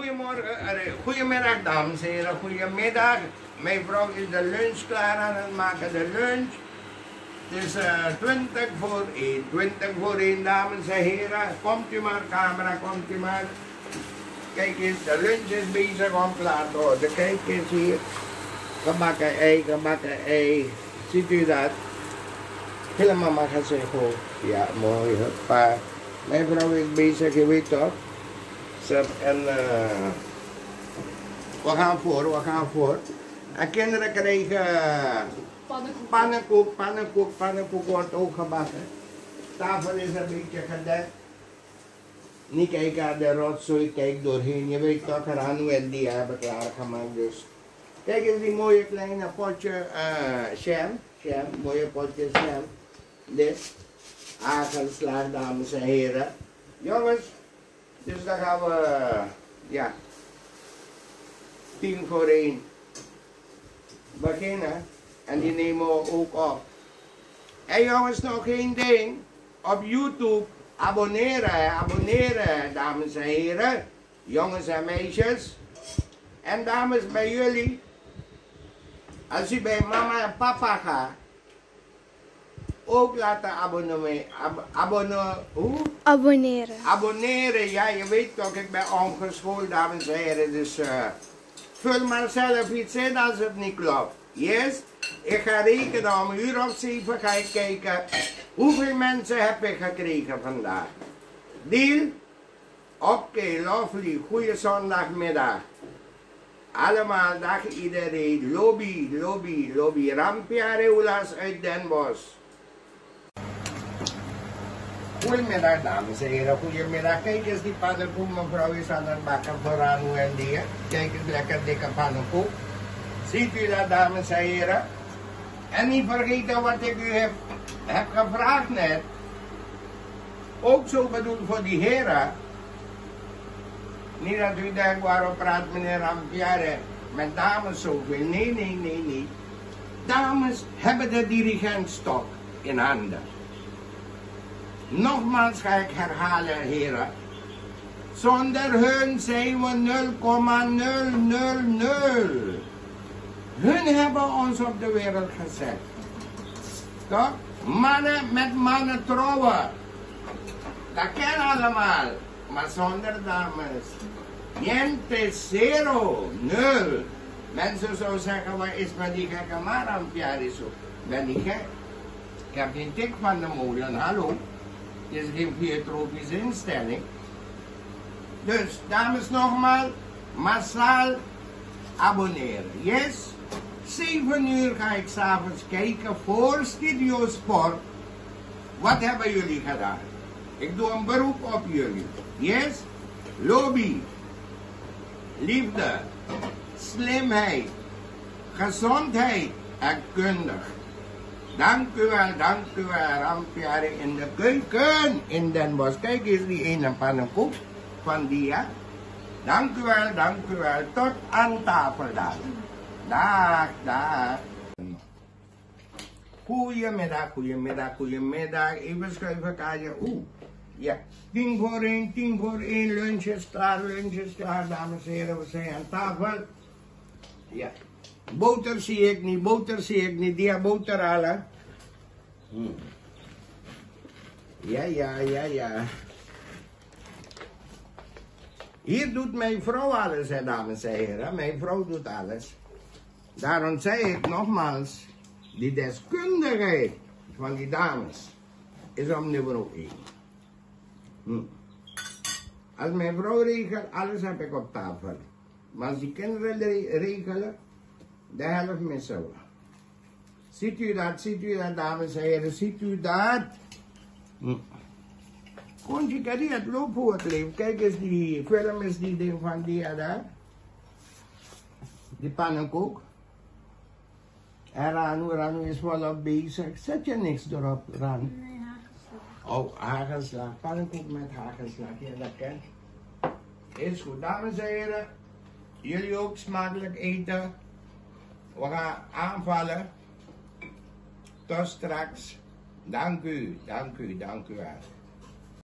Goedemorgen, eh, goedemiddag dames en heren, goedemiddag. Mijn vrouw is de lunch klaar aan het maken, de lunch. Het is eh 20 voor 1, 20 voor 1 dames en heren. Komt u maar, camera, komt u maar. Kijk eens, de lunch is bezig om klaar te worden. Kijk eens hier. Gebakken ei, gebakken ei. Ziet u dat? Helemaal mag het zijn goed. Ja, mooi. Huppa. Mijn vrouw is bezig, je weet toch? Ze, en eh, we gaan voor, we gaan voor. En kinderen krijgen Pannenkoek. pannenkoek, pannenkoek, pannenkoek wordt ook gebakken. Tafel is een beetje gedekt. Niet kijken aan de rotzooi, kijk doorheen. Je weet toch, Ranu en die hebben klaargemaakt. Dus kijk eens die mooie kleine potje eh jam. Jam, mooie potje jam. Dit. Aangeslaag, dames en heren. Jongens, dus dan gaan we, ja, tien voor één beginnen. En die nemen we ook op. En jongens, nog één ding. Op YouTube abonneren, abonneren, dames en heren. Jongens en meisjes. En dames bij jullie. Als u bij mama en papa gaat. Ook laten abonneren. Ab, abonne, hoe? Abonneren. Abonneren, ja, je weet toch, ik ben ongeschoold, dames en heren. Dus eh, vul maar zelf iets in als het niet klopt. Yes? Ik ga rekenen om een uur of zeven ga ik kijken hoeveel mensen heb ik gekregen vandaag. Deal? Oké, lovely. Goeie zondagmiddag. Allemaal, dag iedereen. Lobby, lobby, lobby. Rampiareolas uit Den Bosch. Goedemiddag dames en heren, goedemiddag. Kijk eens die pannenkoek, mevrouw is aan het voor Anu en die. Kijk eens lekker dikke pannenkoek. Ziet u dat dames en heren? En niet vergeten wat ik u heb, heb gevraagd net. Ook zo bedoeld voor die heren. Niet dat u denkt, waarom praat meneer Rampiare met dames zoveel. Nee, nee, nee, nee. Dames hebben de dirigentstok in handen. Nogmaals ga ik herhalen, heren. Zonder hun zijn we 0,000. Hun hebben ons op de wereld gezet. Toch? Mannen met mannen trouwen. Dat kennen allemaal. Maar zonder dames. Niente, zero, nul. Mensen zouden zeggen, wat is met die gekke Maram Piariso? Ik ben niet gek. Ik heb geen tik van de molen, hallo. Is geen filantropische instelling. Dus, dames nogmaals, massaal abonneren. Yes? 7 uur ga ik s'avonds kijken voor Studio Sport. Wat hebben jullie gedaan? Ik doe een beroep op jullie. Yes? Lobby. Liefde. Slimheid. Gezondheid. En kundig. Dank u wel, dank u wel, Rampiare in de keuken in Den Bosch. Kijk eens die ene pannenkoek van die, hè. Dank u wel, dank u wel. Tot aan tafel dan. Dag, dag. Goedemiddag, goedemiddag, goedemiddag. Even schuiven kaartje. Oeh, ja. Tien voor één, tien voor één. Lunch is klaar, lunch is klaar, dames en heren. We zijn aan tafel. Ja. Boter zie ik niet, boter zie ik niet. Die boter halen. Hm. Ja, ja, ja, ja. Hier doet mijn vrouw alles, hè, dames en heren. Mijn vrouw doet alles. Daarom zei ik nogmaals, die deskundigheid van die dames is om nummer 1. Hm. Als mijn vrouw regelt, alles heb ik op tafel. Maar als die kinderen re- regelen, de helft missen we. Ziet u dat, ziet u dat, dames en heren, ziet u dat? Hm. Kontje, kan die het leven. Kijk eens, die film is die ding van die daar. Die pannenkoek. En Ranu, Ranu is volop bezig. Zet je niks erop, Ranu? Nee, hagelslag. Oh, hagelslag. Pannenkoek met hagelslag. Ja, dat kent. Is goed. Dames en heren, jullie ook smakelijk eten. We gaan aanvallen. Tot straks. Dank u, dank u, dank u wel.